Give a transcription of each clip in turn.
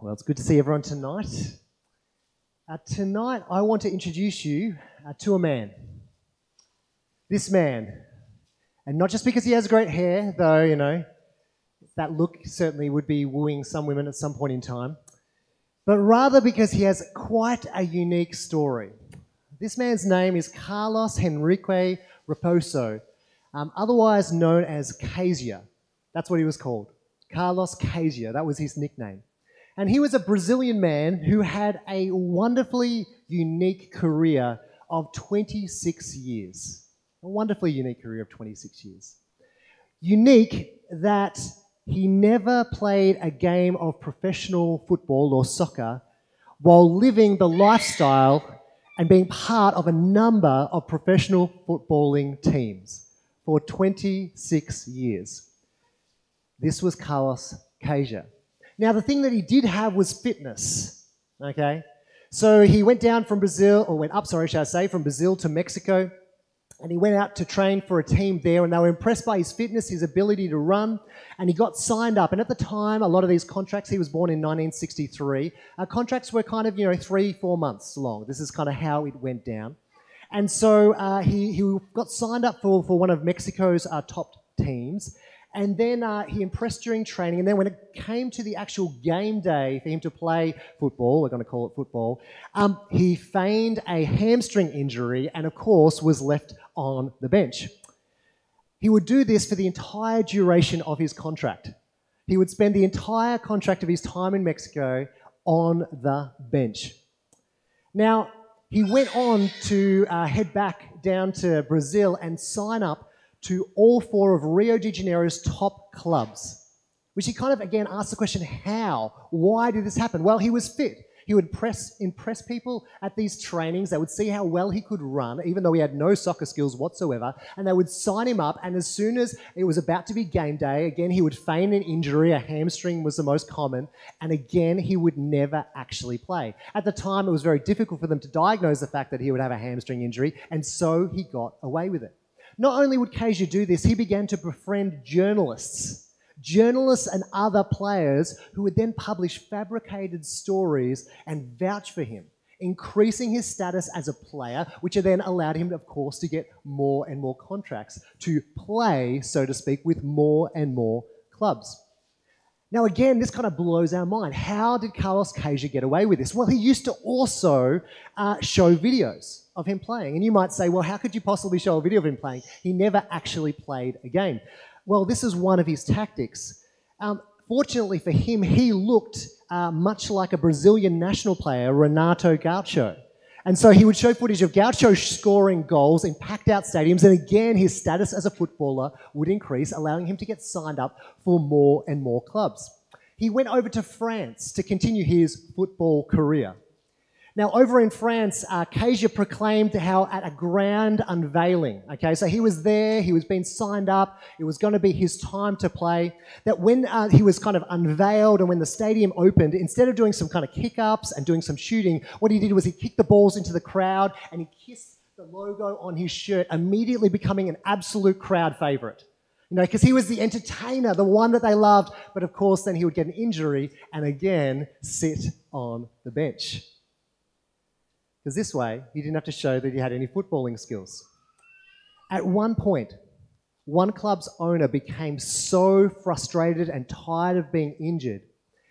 Well, it's good to see everyone tonight. Uh, tonight, I want to introduce you uh, to a man. This man. And not just because he has great hair, though, you know, that look certainly would be wooing some women at some point in time, but rather because he has quite a unique story. This man's name is Carlos Henrique Raposo, um, otherwise known as Kaiser. That's what he was called. Carlos Kaiser, that was his nickname. And he was a Brazilian man who had a wonderfully unique career of 26 years. A wonderfully unique career of 26 years. Unique that he never played a game of professional football or soccer while living the lifestyle and being part of a number of professional footballing teams for 26 years. This was Carlos Kaiser. Now, the thing that he did have was fitness. Okay? So he went down from Brazil, or went up, sorry, shall I say, from Brazil to Mexico, and he went out to train for a team there, and they were impressed by his fitness, his ability to run, and he got signed up. And at the time, a lot of these contracts, he was born in 1963, uh, contracts were kind of, you know, three, four months long. This is kind of how it went down. And so uh, he, he got signed up for, for one of Mexico's uh, top teams, and then uh, he impressed during training. And then when it came to the actual game day for him to play football, we're going to call it football, um, he feigned a hamstring injury and, of course, was left on the bench. He would do this for the entire duration of his contract. He would spend the entire contract of his time in Mexico on the bench. Now, he went on to uh, head back down to Brazil and sign up to all four of Rio de Janeiro's top clubs. Which he kind of again asked the question how? Why did this happen? Well, he was fit. He would press, impress people at these trainings. They would see how well he could run, even though he had no soccer skills whatsoever. And they would sign him up. And as soon as it was about to be game day, again, he would feign an injury. A hamstring was the most common. And again, he would never actually play. At the time, it was very difficult for them to diagnose the fact that he would have a hamstring injury. And so he got away with it. Not only would Kaiser do this, he began to befriend journalists, journalists and other players who would then publish fabricated stories and vouch for him, increasing his status as a player, which then allowed him, of course, to get more and more contracts, to play, so to speak, with more and more clubs. Now, again, this kind of blows our mind. How did Carlos Kaiser get away with this? Well, he used to also uh, show videos of him playing. And you might say, well, how could you possibly show a video of him playing? He never actually played a game. Well, this is one of his tactics. Um, fortunately for him, he looked uh, much like a Brazilian national player, Renato Gaucho. And so he would show footage of Gaucho scoring goals in packed out stadiums, and again, his status as a footballer would increase, allowing him to get signed up for more and more clubs. He went over to France to continue his football career. Now, over in France, uh, Kaiser proclaimed how at a grand unveiling, okay, so he was there, he was being signed up, it was going to be his time to play, that when uh, he was kind of unveiled and when the stadium opened, instead of doing some kind of kick ups and doing some shooting, what he did was he kicked the balls into the crowd and he kissed the logo on his shirt, immediately becoming an absolute crowd favorite. You know, because he was the entertainer, the one that they loved, but of course, then he would get an injury and again sit on the bench. Because this way, he didn't have to show that he had any footballing skills. At one point, one club's owner became so frustrated and tired of being injured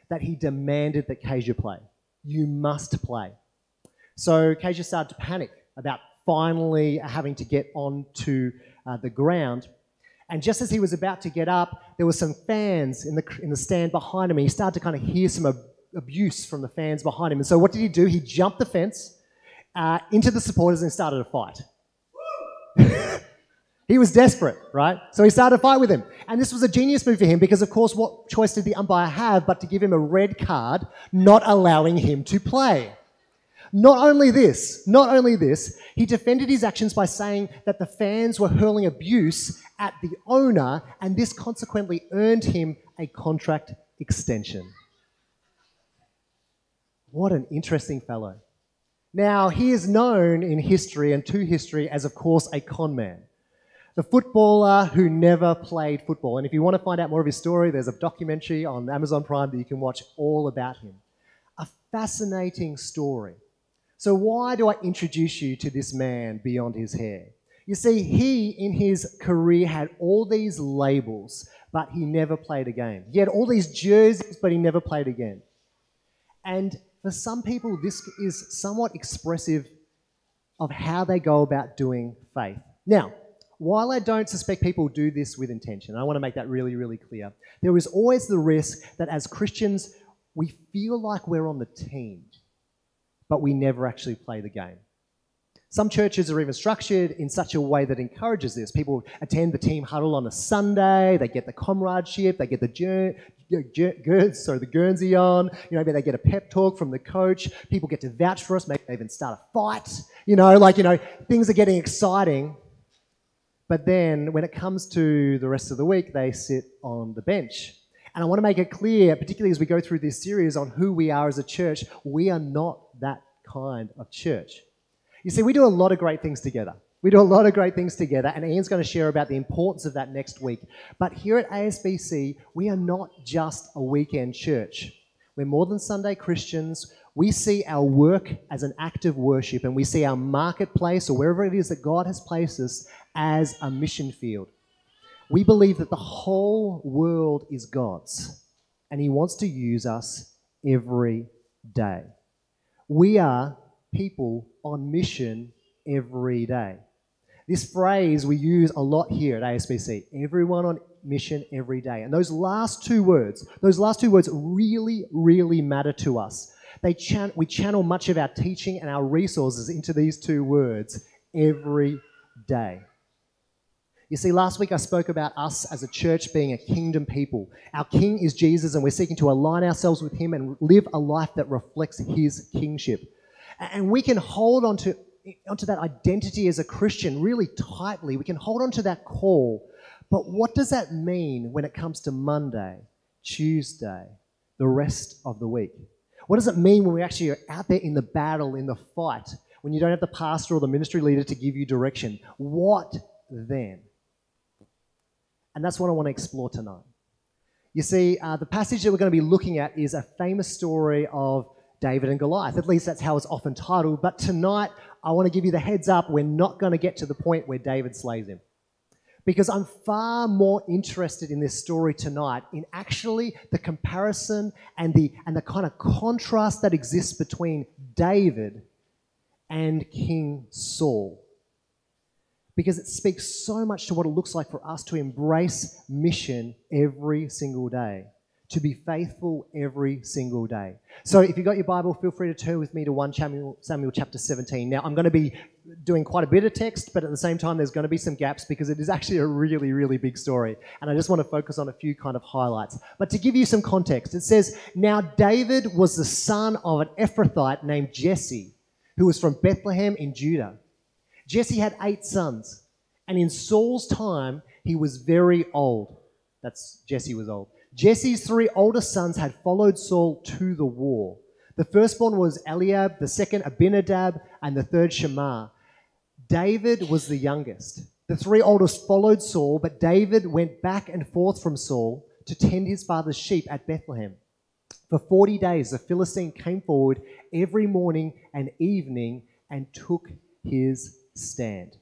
that he demanded that Kaiser play. You must play. So Kaiser started to panic about finally having to get onto uh, the ground. And just as he was about to get up, there were some fans in the, in the stand behind him. He started to kind of hear some ab- abuse from the fans behind him. And so what did he do? He jumped the fence uh, into the supporters and started a fight. he was desperate, right? So he started a fight with him. And this was a genius move for him because, of course, what choice did the umpire have but to give him a red card, not allowing him to play? Not only this, not only this, he defended his actions by saying that the fans were hurling abuse at the owner, and this consequently earned him a contract extension. What an interesting fellow. Now, he is known in history and to history as, of course, a con man. The footballer who never played football. And if you want to find out more of his story, there's a documentary on Amazon Prime that you can watch all about him. a fascinating story. So, why do I introduce you to this man beyond his hair? You see, he in his career had all these labels, but he never played a game. He had all these jerseys, but he never played again. And for some people, this is somewhat expressive of how they go about doing faith. Now, while I don't suspect people do this with intention, I want to make that really, really clear, there is always the risk that as Christians, we feel like we're on the team, but we never actually play the game. Some churches are even structured in such a way that encourages this. People attend the team huddle on a Sunday, they get the comradeship, they get the jour- jour- sorry, the Guernsey on, you know, maybe they get a pep talk from the coach, people get to vouch for us, maybe they even start a fight, you know, like, you know, things are getting exciting. But then when it comes to the rest of the week, they sit on the bench. And I want to make it clear, particularly as we go through this series on who we are as a church, we are not that kind of church. You see, we do a lot of great things together. We do a lot of great things together, and Ian's going to share about the importance of that next week. But here at ASBC, we are not just a weekend church. We're more than Sunday Christians. We see our work as an act of worship, and we see our marketplace or wherever it is that God has placed us as a mission field. We believe that the whole world is God's, and He wants to use us every day. We are people on mission every day. This phrase we use a lot here at ASBC everyone on mission every day. And those last two words, those last two words really, really matter to us they chan- we channel much of our teaching and our resources into these two words every day. You see, last week I spoke about us as a church being a kingdom people. Our king is Jesus, and we're seeking to align ourselves with him and live a life that reflects his kingship. And we can hold on to, onto that identity as a Christian really tightly. We can hold on to that call. But what does that mean when it comes to Monday, Tuesday, the rest of the week? What does it mean when we actually are out there in the battle, in the fight, when you don't have the pastor or the ministry leader to give you direction? What then? And that's what I want to explore tonight. You see, uh, the passage that we're going to be looking at is a famous story of David and Goliath. At least that's how it's often titled. But tonight, I want to give you the heads up we're not going to get to the point where David slays him because I'm far more interested in this story tonight in actually the comparison and the, and the kind of contrast that exists between David and King Saul. Because it speaks so much to what it looks like for us to embrace mission every single day to be faithful every single day. So if you've got your Bible, feel free to turn with me to 1 Samuel, Samuel chapter 17. Now, I'm going to be doing quite a bit of text, but at the same time, there's going to be some gaps because it is actually a really, really big story. And I just want to focus on a few kind of highlights. But to give you some context, it says, Now David was the son of an Ephrathite named Jesse, who was from Bethlehem in Judah. Jesse had eight sons, and in Saul's time, he was very old. That's Jesse was old. Jesse's three oldest sons had followed Saul to the war. The firstborn was Eliab, the second Abinadab, and the third Shammah. David was the youngest. The three oldest followed Saul, but David went back and forth from Saul to tend his father's sheep at Bethlehem. For 40 days, the Philistine came forward every morning and evening and took his stand.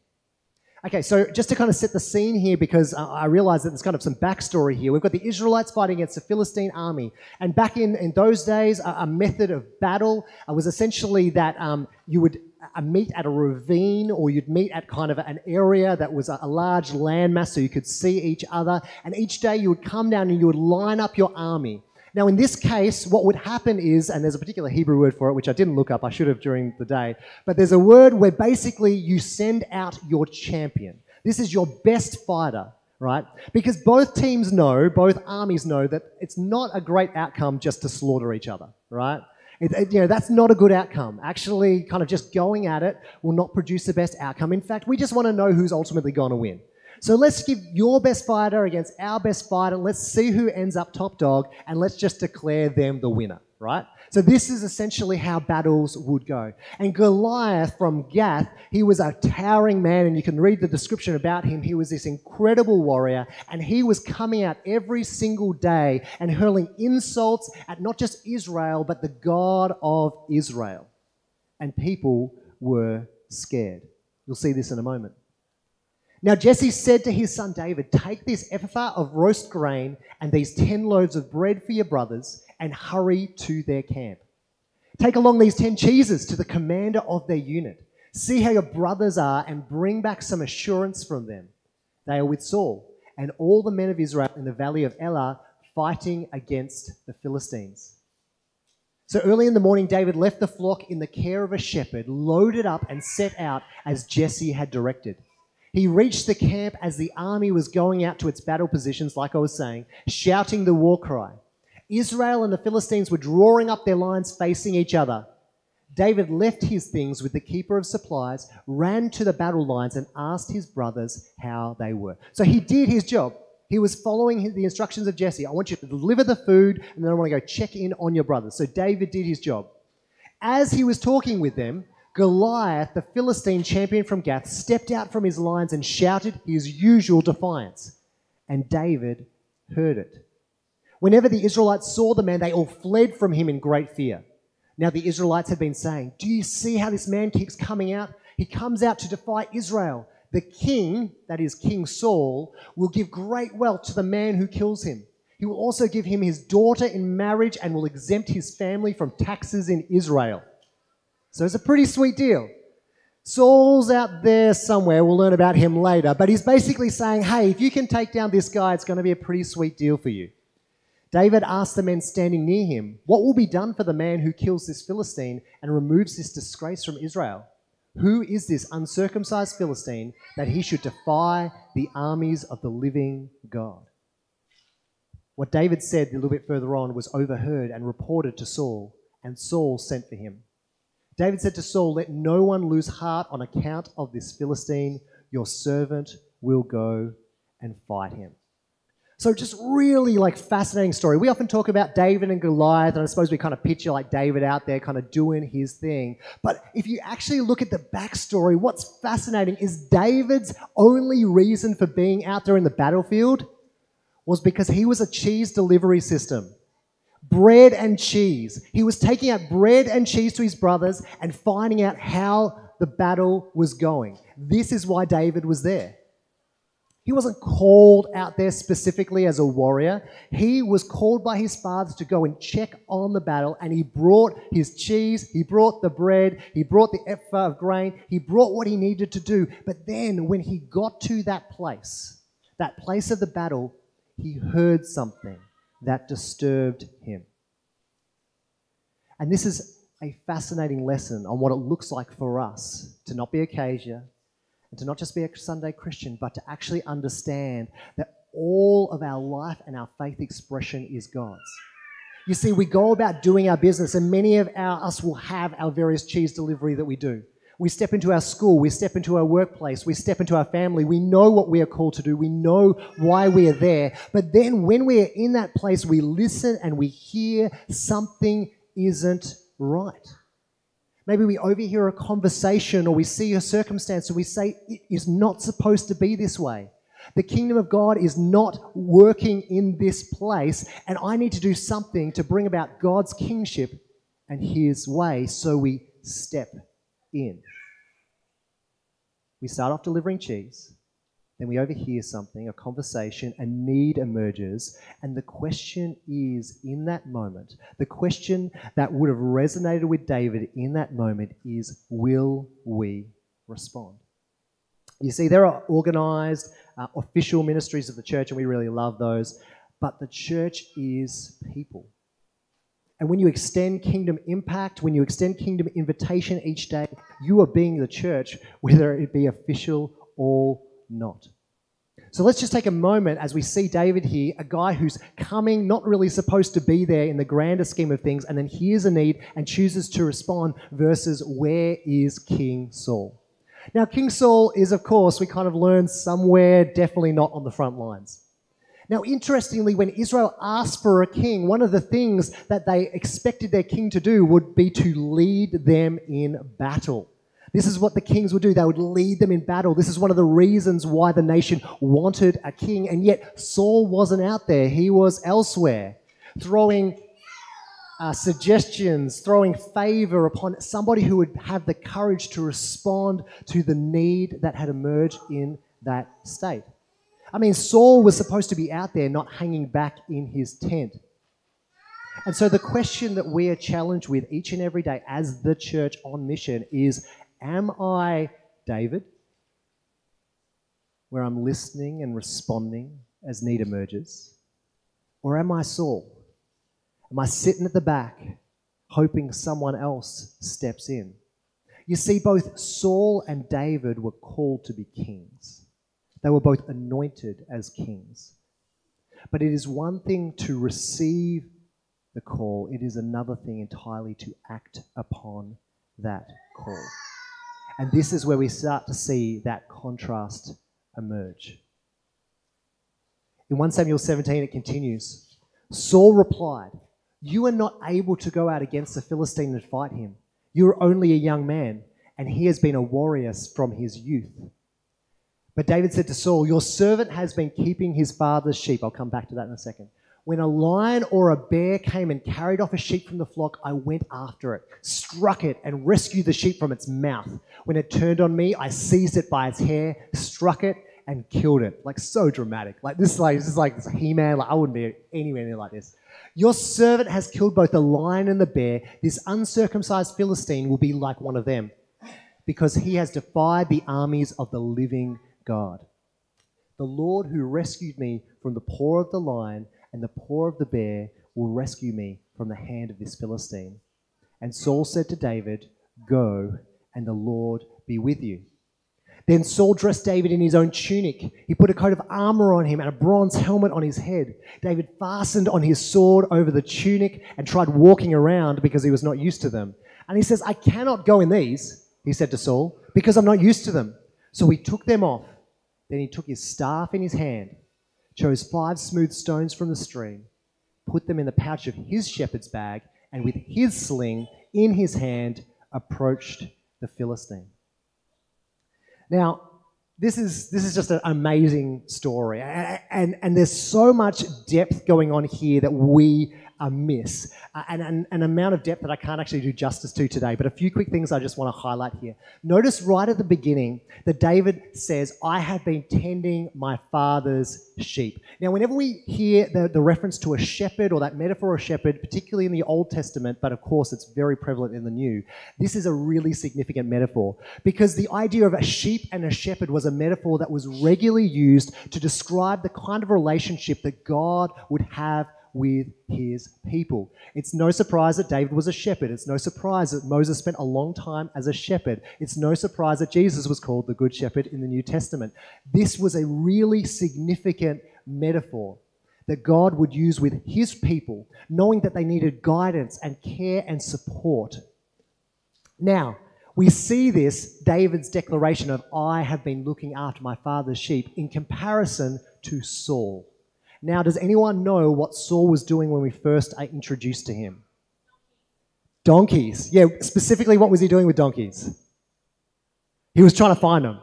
Okay, so just to kind of set the scene here, because I realize that there's kind of some backstory here. We've got the Israelites fighting against the Philistine army. And back in, in those days, a, a method of battle uh, was essentially that um, you would uh, meet at a ravine or you'd meet at kind of an area that was a, a large landmass so you could see each other. And each day you would come down and you would line up your army. Now, in this case, what would happen is, and there's a particular Hebrew word for it, which I didn't look up, I should have during the day, but there's a word where basically you send out your champion. This is your best fighter, right? Because both teams know, both armies know that it's not a great outcome just to slaughter each other, right? It, it, you know, that's not a good outcome. Actually, kind of just going at it will not produce the best outcome. In fact, we just want to know who's ultimately going to win. So let's give your best fighter against our best fighter. Let's see who ends up top dog, and let's just declare them the winner. right? So this is essentially how battles would go. And Goliath from Gath, he was a towering man, and you can read the description about him. He was this incredible warrior, and he was coming out every single day and hurling insults at not just Israel, but the God of Israel. And people were scared. You'll see this in a moment. Now Jesse said to his son David, Take this ephah of roast grain and these ten loaves of bread for your brothers and hurry to their camp. Take along these ten cheeses to the commander of their unit. See how your brothers are and bring back some assurance from them. They are with Saul and all the men of Israel in the valley of Elah fighting against the Philistines. So early in the morning, David left the flock in the care of a shepherd, loaded up, and set out as Jesse had directed. He reached the camp as the army was going out to its battle positions, like I was saying, shouting the war cry. Israel and the Philistines were drawing up their lines facing each other. David left his things with the keeper of supplies, ran to the battle lines, and asked his brothers how they were. So he did his job. He was following the instructions of Jesse. I want you to deliver the food, and then I want to go check in on your brothers. So David did his job. As he was talking with them, Goliath, the Philistine champion from Gath, stepped out from his lines and shouted his usual defiance. And David heard it. Whenever the Israelites saw the man, they all fled from him in great fear. Now, the Israelites had been saying, Do you see how this man keeps coming out? He comes out to defy Israel. The king, that is King Saul, will give great wealth to the man who kills him. He will also give him his daughter in marriage and will exempt his family from taxes in Israel. So it's a pretty sweet deal. Saul's out there somewhere. We'll learn about him later. But he's basically saying, hey, if you can take down this guy, it's going to be a pretty sweet deal for you. David asked the men standing near him, What will be done for the man who kills this Philistine and removes this disgrace from Israel? Who is this uncircumcised Philistine that he should defy the armies of the living God? What David said a little bit further on was overheard and reported to Saul, and Saul sent for him. David said to Saul, Let no one lose heart on account of this Philistine. Your servant will go and fight him. So just really like fascinating story. We often talk about David and Goliath, and I suppose we kind of picture like David out there kind of doing his thing. But if you actually look at the backstory, what's fascinating is David's only reason for being out there in the battlefield was because he was a cheese delivery system. Bread and cheese. He was taking out bread and cheese to his brothers and finding out how the battle was going. This is why David was there. He wasn't called out there specifically as a warrior. He was called by his father to go and check on the battle, and he brought his cheese, he brought the bread, he brought the ephah of grain, he brought what he needed to do. But then, when he got to that place, that place of the battle, he heard something that disturbed him. And this is a fascinating lesson on what it looks like for us to not be Acacia, and to not just be a Sunday Christian, but to actually understand that all of our life and our faith expression is God's. You see, we go about doing our business, and many of our, us will have our various cheese delivery that we do. We step into our school, we step into our workplace, we step into our family. We know what we are called to do, we know why we are there. But then when we are in that place, we listen and we hear something isn't right. Maybe we overhear a conversation or we see a circumstance and we say, it is not supposed to be this way. The kingdom of God is not working in this place, and I need to do something to bring about God's kingship and his way, so we step in. We start off delivering cheese. Then we overhear something, a conversation, a need emerges. And the question is in that moment, the question that would have resonated with David in that moment is will we respond? You see, there are organized, uh, official ministries of the church, and we really love those. But the church is people. And when you extend kingdom impact, when you extend kingdom invitation each day, you are being the church, whether it be official or not. So let's just take a moment as we see David here, a guy who's coming, not really supposed to be there in the grander scheme of things, and then hears a need and chooses to respond, versus where is King Saul? Now, King Saul is, of course, we kind of learn somewhere, definitely not on the front lines. Now, interestingly, when Israel asked for a king, one of the things that they expected their king to do would be to lead them in battle. This is what the kings would do. They would lead them in battle. This is one of the reasons why the nation wanted a king. And yet, Saul wasn't out there, he was elsewhere, throwing uh, suggestions, throwing favor upon somebody who would have the courage to respond to the need that had emerged in that state. I mean, Saul was supposed to be out there, not hanging back in his tent. And so, the question that we are challenged with each and every day as the church on mission is Am I David, where I'm listening and responding as need emerges? Or am I Saul? Am I sitting at the back hoping someone else steps in? You see, both Saul and David were called to be kings. They were both anointed as kings. But it is one thing to receive the call, it is another thing entirely to act upon that call. And this is where we start to see that contrast emerge. In 1 Samuel 17, it continues Saul replied, You are not able to go out against the Philistine and fight him. You are only a young man, and he has been a warrior from his youth. But David said to Saul, Your servant has been keeping his father's sheep. I'll come back to that in a second. When a lion or a bear came and carried off a sheep from the flock, I went after it, struck it, and rescued the sheep from its mouth. When it turned on me, I seized it by its hair, struck it, and killed it. Like so dramatic. Like this, like this is like this He-Man. Like I wouldn't be anywhere near like this. Your servant has killed both the lion and the bear. This uncircumcised Philistine will be like one of them, because he has defied the armies of the living God. The Lord who rescued me from the paw of the lion and the paw of the bear will rescue me from the hand of this Philistine. And Saul said to David, Go, and the Lord be with you. Then Saul dressed David in his own tunic. He put a coat of armor on him and a bronze helmet on his head. David fastened on his sword over the tunic and tried walking around because he was not used to them. And he says, I cannot go in these, he said to Saul, because I'm not used to them. So he took them off. Then he took his staff in his hand chose five smooth stones from the stream, put them in the pouch of his shepherd's bag, and with his sling in his hand approached the Philistine. Now, this is, this is just an amazing story. And, and, and there's so much depth going on here that we amiss. Uh, and, and an amount of depth that I can't actually do justice to today, but a few quick things I just want to highlight here. Notice right at the beginning that David says, I have been tending my father's sheep. Now, whenever we hear the, the reference to a shepherd or that metaphor of shepherd, particularly in the Old Testament, but of course it's very prevalent in the New, this is a really significant metaphor because the idea of a sheep and a shepherd was a metaphor that was regularly used to describe the kind of relationship that God would have with his people. It's no surprise that David was a shepherd. It's no surprise that Moses spent a long time as a shepherd. It's no surprise that Jesus was called the Good Shepherd in the New Testament. This was a really significant metaphor that God would use with his people, knowing that they needed guidance and care and support. Now, we see this, David's declaration of, I have been looking after my father's sheep, in comparison to Saul. Now, does anyone know what Saul was doing when we first are introduced to him? Donkeys. Yeah, specifically, what was he doing with donkeys? He was trying to find them.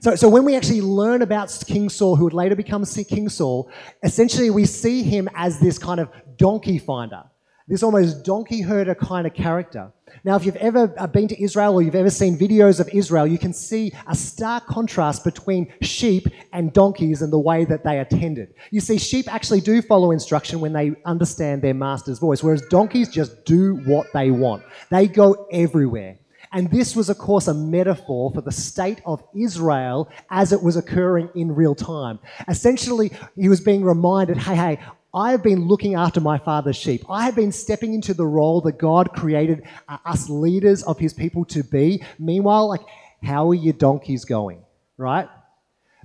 So, so when we actually learn about King Saul, who would later become King Saul, essentially we see him as this kind of donkey finder this almost donkey herder kind of character. Now, if you've ever uh, been to Israel or you've ever seen videos of Israel, you can see a stark contrast between sheep and donkeys and the way that they are tended. You see, sheep actually do follow instruction when they understand their master's voice, whereas donkeys just do what they want. They go everywhere. And this was, of course, a metaphor for the state of Israel as it was occurring in real time. Essentially, he was being reminded hey, hey, I have been looking after my father's sheep. I have been stepping into the role that God created uh, us leaders of his people to be. Meanwhile, like, how are your donkeys going? Right?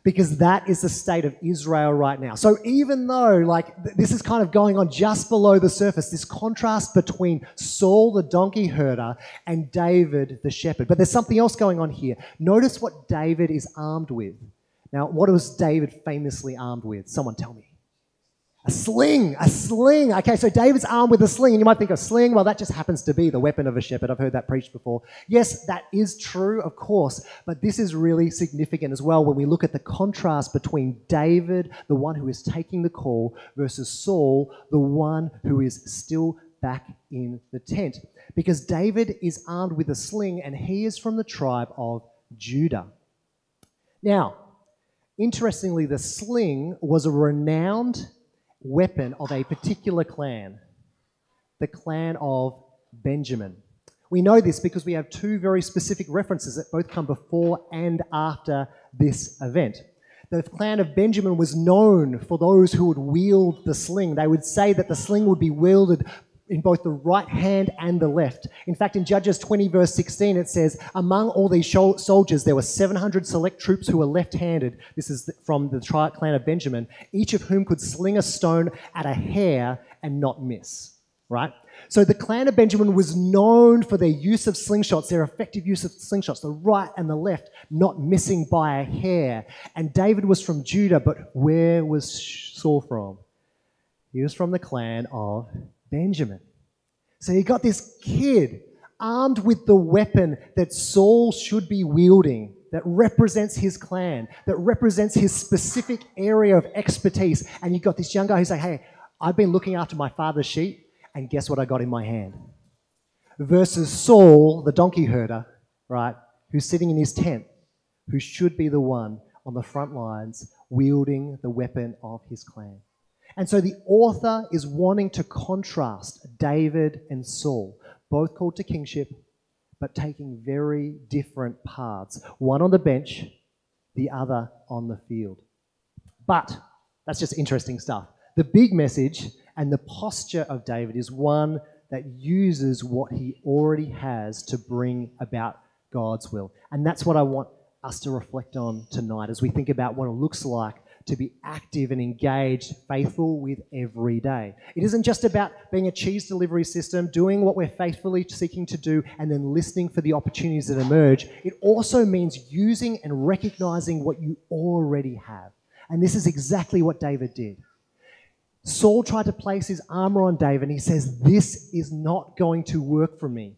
Because that is the state of Israel right now. So even though, like, th- this is kind of going on just below the surface, this contrast between Saul, the donkey herder, and David, the shepherd. But there's something else going on here. Notice what David is armed with. Now, what was David famously armed with? Someone tell me A sling, a sling. Okay, so David's armed with a sling, and you might think a sling, well, that just happens to be the weapon of a shepherd. I've heard that preached before. Yes, that is true, of course, but this is really significant as well when we look at the contrast between David, the one who is taking the call, versus Saul, the one who is still back in the tent. Because David is armed with a sling, and he is from the tribe of Judah. Now, interestingly, the sling was a renowned weapon of a particular clan, the clan of Benjamin. We know this because we have two very specific references that both come before and after this event. The clan of Benjamin was known for those who would wield the sling. They would say that the sling would be wielded in both the right hand and the left. In fact, in Judges 20, verse 16, it says, Among all these soldiers, there were 700 select troops who were left handed. This is from the clan of Benjamin, each of whom could sling a stone at a hair and not miss. Right? So the clan of Benjamin was known for their use of slingshots, their effective use of slingshots, the right and the left not missing by a hair. And David was from Judah, but where was Saul from? He was from the clan of Benjamin. So you got this kid armed with the weapon that Saul should be wielding, that represents his clan, that represents his specific area of expertise. And you got this young guy who's like, hey, I've been looking after my father's sheep, and guess what I got in my hand? Versus Saul, the donkey herder, right, who's sitting in his tent, who should be the one on the front lines wielding the weapon of his clan. And so the author is wanting to contrast David and Saul, both called to kingship, but taking very different paths. One on the bench, the other on the field. But that's just interesting stuff. The big message and the posture of David is one that uses what he already has to bring about God's will. And that's what I want us to reflect on tonight as we think about what it looks like to be active and engaged, faithful with every day. It isn't just about being a cheese delivery system, doing what we're faithfully seeking to do, and then listening for the opportunities that emerge. It also means using and recognizing what you already have. And this is exactly what David did. Saul tried to place his armor on David, and he says, This is not going to work for me.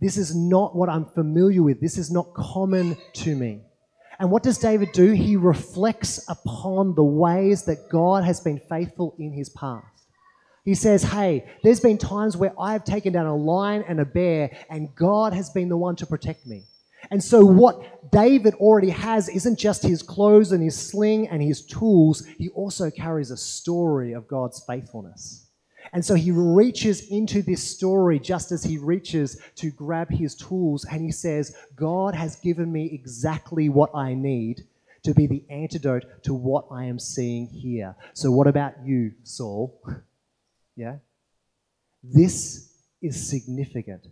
This is not what I'm familiar with. This is not common to me. And what does David do? He reflects upon the ways that God has been faithful in his past. He says, Hey, there's been times where I've taken down a lion and a bear, and God has been the one to protect me. And so, what David already has isn't just his clothes and his sling and his tools, he also carries a story of God's faithfulness. And so he reaches into this story just as he reaches to grab his tools and he says, God has given me exactly what I need to be the antidote to what I am seeing here. So, what about you, Saul? yeah? This is significant.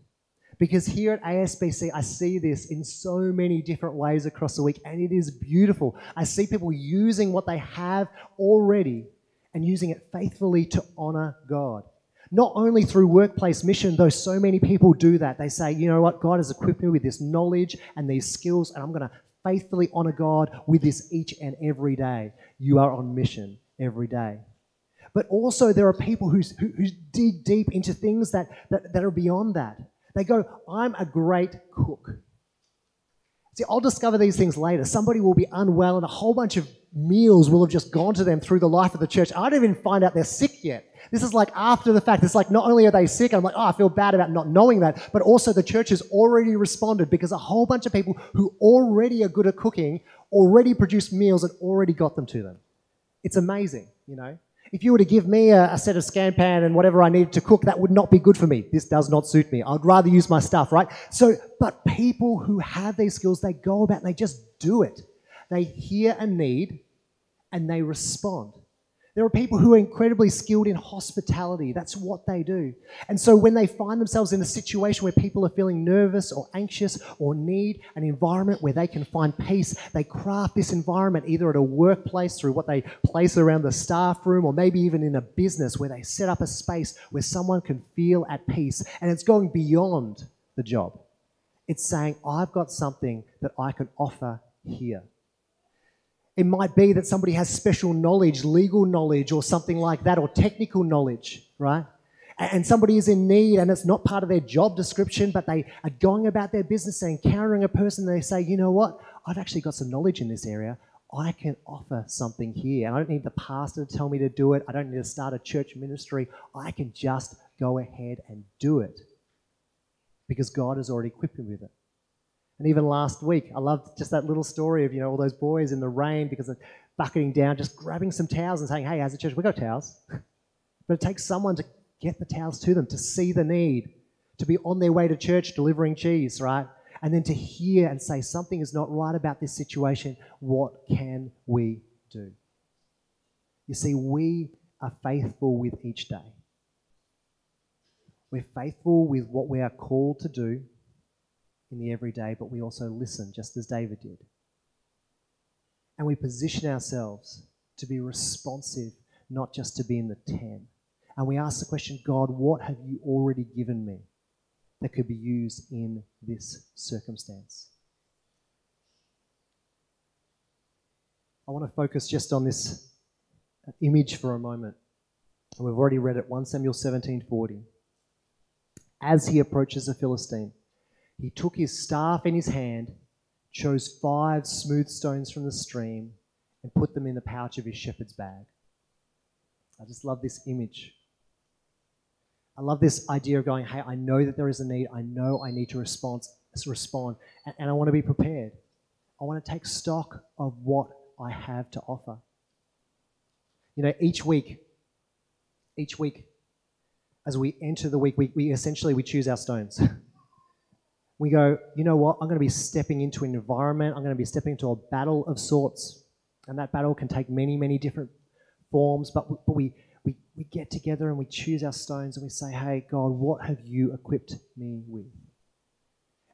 Because here at ASBC, I see this in so many different ways across the week, and it is beautiful. I see people using what they have already and using it faithfully to honor God. Not only through workplace mission, though so many people do that. They say, you know what, God has equipped me with this knowledge and these skills, and I'm going to faithfully honor God with this each and every day. You are on mission every day. But also, there are people who, who, dig deep into things that, that, that are beyond that. They go, I'm a great cook. See, I'll discover these things later. Somebody will be unwell, and a whole bunch of meals will have just gone to them through the life of the church. I don't even find out they're sick yet. This is like after the fact. It's like not only are they sick, I'm like, oh, I feel bad about not knowing that, but also the church has already responded because a whole bunch of people who already are good at cooking already produced meals and already got them to them. It's amazing, you know. If you were to give me a, a set of Scampan and whatever I needed to cook, that would not be good for me. This does not suit me. I'd rather use my stuff, right? So, but people who have these skills, they go about and they just do it. They hear a need and they respond. There are people who are incredibly skilled in hospitality. That's what they do. And so when they find themselves in a situation where people are feeling nervous or anxious or need an environment where they can find peace, they craft this environment either at a workplace through what they place around the staff room or maybe even in a business where they set up a space where someone can feel at peace. And it's going beyond the job. It's saying, I've got something that I can offer here. It might be that somebody has special knowledge, legal knowledge, or something like that, or technical knowledge, right? And somebody is in need and it's not part of their job description, but they are going about their business and encountering a person. And they say, you know what? I've actually got some knowledge in this area. I can offer something here. And I don't need the pastor to tell me to do it. I don't need to start a church ministry. I can just go ahead and do it because God has already equipped me with it. And even last week, I loved just that little story of, you know, all those boys in the rain because of bucketing down, just grabbing some towels and saying, hey, as a church, we've got towels. but it takes someone to get the towels to them, to see the need, to be on their way to church delivering cheese, right? And then to hear and say, something is not right about this situation. What can we do? You see, we are faithful with each day. We're faithful with what we are called to do in the everyday, but we also listen, just as David did. And we position ourselves to be responsive, not just to be in the 10. And we ask the question God, what have you already given me that could be used in this circumstance? I want to focus just on this image for a moment. We've already read it 1 Samuel 17:40. As he approaches the Philistine, he took his staff in his hand, chose five smooth stones from the stream, and put them in the pouch of his shepherd's bag. I just love this image. I love this idea of going, hey, I know that there is a need. I know I need to respond, respond and, and I want to be prepared. I want to take stock of what I have to offer. You know, each week, each week, as we enter the week, we, we essentially we choose our stones. we go, you know what? I'm going to be stepping into an environment. I'm going to be stepping into a battle of sorts. And that battle can take many, many different forms. But, but we, we, we get together and we choose our stones and we say, hey, God, what have you equipped me with?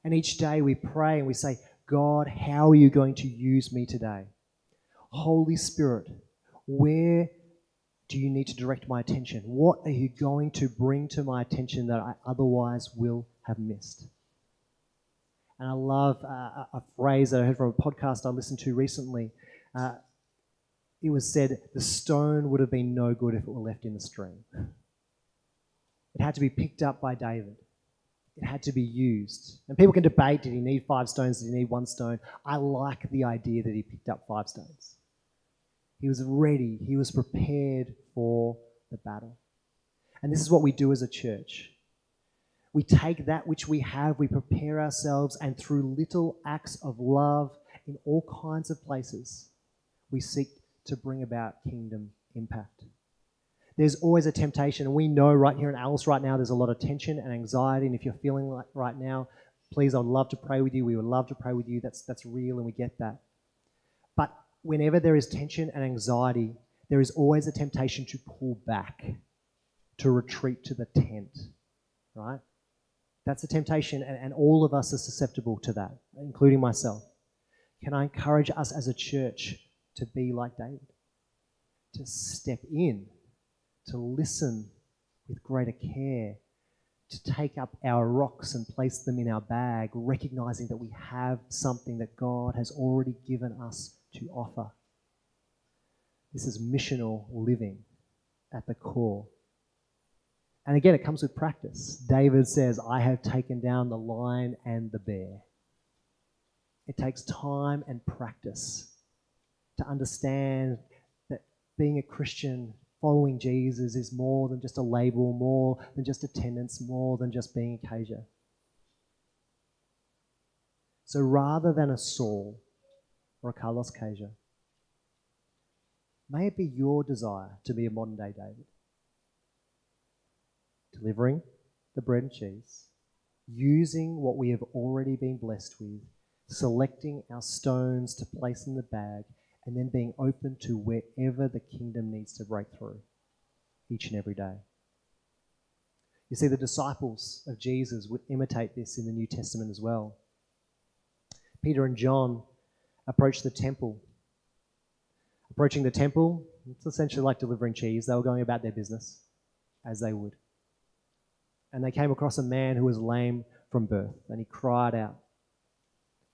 And each day we pray and we say, God, how are you going to use me today? Holy Spirit, where do you need to direct my attention? What are you going to bring to my attention that I otherwise will have missed? And I love uh, a phrase that I heard from a podcast I listened to recently. Uh, it was said, the stone would have been no good if it were left in the stream. It had to be picked up by David. It had to be used. And people can debate did he need five stones? Did he need one stone? I like the idea that he picked up five stones. He was ready, he was prepared for the battle. And this is what we do as a church. We take that which we have, we prepare ourselves, and through little acts of love in all kinds of places, we seek to bring about kingdom impact. There's always a temptation, and we know right here in Alice right now there's a lot of tension and anxiety. And if you're feeling like right now, please, I'd love to pray with you. We would love to pray with you. That's, that's real, and we get that. But whenever there is tension and anxiety, there is always a temptation to pull back, to retreat to the tent, right? That's a temptation, and, and all of us are susceptible to that, including myself. Can I encourage us as a church to be like David? To step in, to listen with greater care, to take up our rocks and place them in our bag, recognizing that we have something that God has already given us to offer. This is missional living at the core. And again, it comes with practice. David says, I have taken down the lion and the bear. It takes time and practice to understand that being a Christian, following Jesus, is more than just a label, more than just attendance, more than just being a Kaiser. So rather than a Saul or a Carlos Kaiser, may it be your desire to be a modern day David delivering the bread and cheese, using what we have already been blessed with, selecting our stones to place in the bag, and then being open to wherever the kingdom needs to break through each and every day. You see, the disciples of Jesus would imitate this in the New Testament as well. Peter and John approached the temple. Approaching the temple, it's essentially like delivering cheese. They were going about their business as they would and they came across a man who was lame from birth, and he cried out.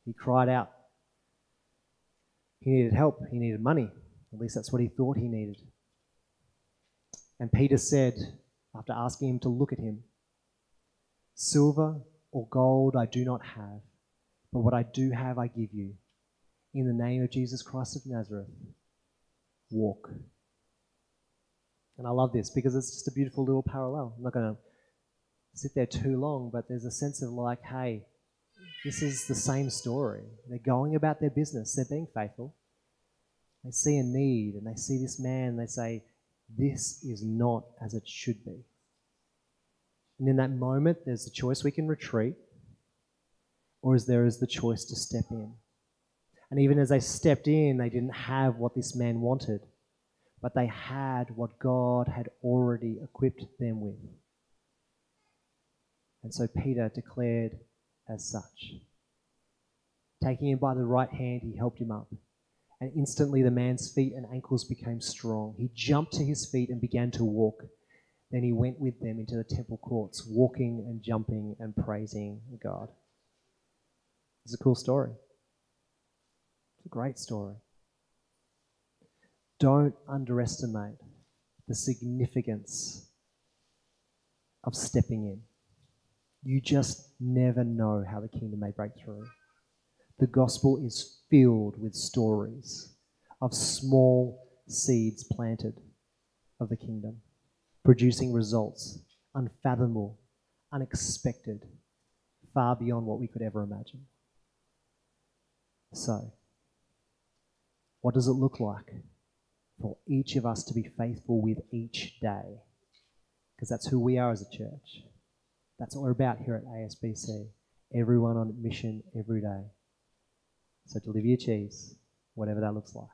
He cried out. He needed help, he needed money. At least that's what he thought he needed. And Peter said, after asking him to look at him, Silver or gold I do not have, but what I do have I give you. In the name of Jesus Christ of Nazareth, walk. And I love this because it's just a beautiful little parallel. I'm not going to sit there too long, but there's a sense of like, hey, this is the same story. They're going about their business, they're being faithful. They see a need and they see this man, they say, This is not as it should be. And in that moment, there's the choice we can retreat, or is there is the choice to step in. And even as they stepped in, they didn't have what this man wanted, but they had what God had already equipped them with. And so Peter declared as such. Taking him by the right hand, he helped him up. And instantly the man's feet and ankles became strong. He jumped to his feet and began to walk. Then he went with them into the temple courts, walking and jumping and praising God. It's a cool story. It's a great story. Don't underestimate the significance of stepping in. You just never know how the kingdom may break through. The gospel is filled with stories of small seeds planted of the kingdom, producing results unfathomable, unexpected, far beyond what we could ever imagine. So, what does it look like for each of us to be faithful with each day? Because that's who we are as a church. That's what we're about here at ASBC. Everyone on mission every day. So deliver your cheese, whatever that looks like.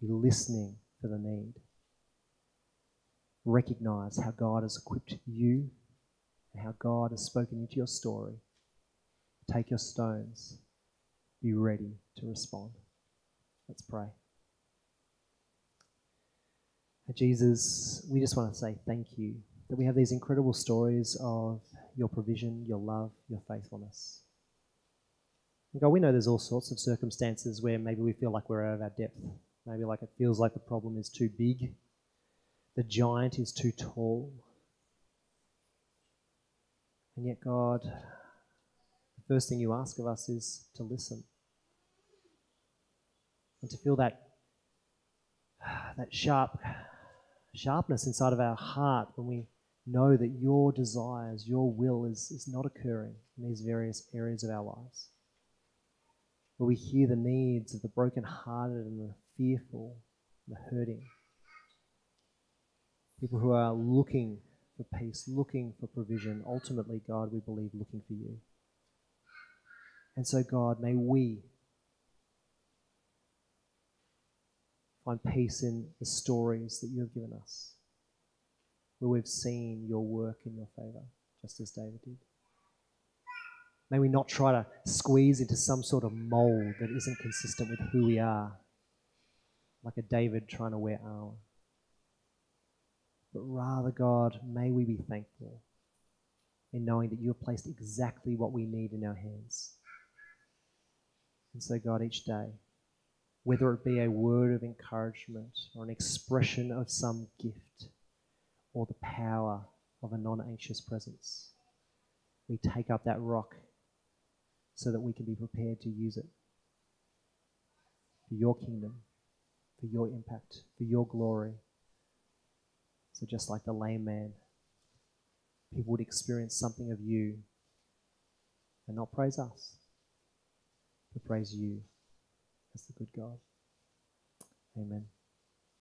Be listening for the need. Recognize how God has equipped you and how God has spoken into your story. Take your stones. Be ready to respond. Let's pray. Jesus, we just want to say thank you that we have these incredible stories of your provision, your love, your faithfulness. And God, we know there's all sorts of circumstances where maybe we feel like we're out of our depth. Maybe like it feels like the problem is too big, the giant is too tall. And yet, God, the first thing you ask of us is to listen and to feel that, that sharp sharpness inside of our heart when we know that your desires, your will is, is not occurring in these various areas of our lives. Where we hear the needs of the brokenhearted and the fearful, the hurting. People who are looking for peace, looking for provision, ultimately, God, we believe, looking for you. And so, God, may we find peace in the stories that you have given us where we've seen your work in your favor, just as David did. May we not try to squeeze into some sort of mold that isn't consistent with who we are, like a David trying to wear armor. But rather, God, may we be thankful in knowing that you have placed exactly what we need in our hands. And so, God, each day, whether it be a word of encouragement or an expression of some gift, or the power of a non anxious presence. We take up that rock so that we can be prepared to use it for your kingdom, for your impact, for your glory. So, just like the lame man, people would experience something of you and not praise us, but praise you as the good God. Amen.